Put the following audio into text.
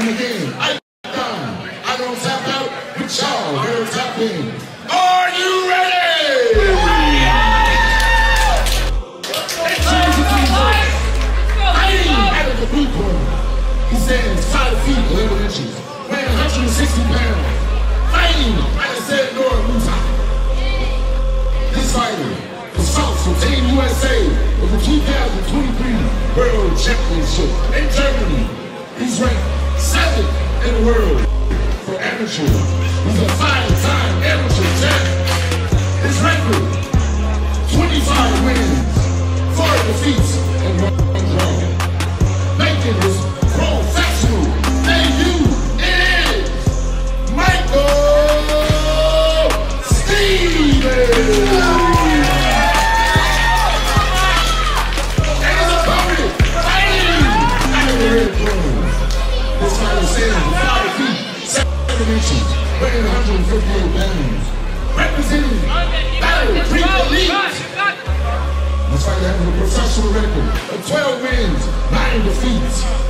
And again, I down. I don't tap out with y'all. We're tap. Are you. He stands five feet 11 inches, weighing 160 pounds. Fighting of said Nora Muta. This fighter assaults from Team USA of the 2023 World Championship in Germany. He's world for amateur. He's a five-time amateur champ. His record, 25 wins, 4 defeats, and 1 draw. Making his professional debut is Michael Stevens. This fighter stands 5 feet, 7 inches, weighing 158 pounds. Representing Battle Creek Elite. This fighter has a professional record of 12 wins, 9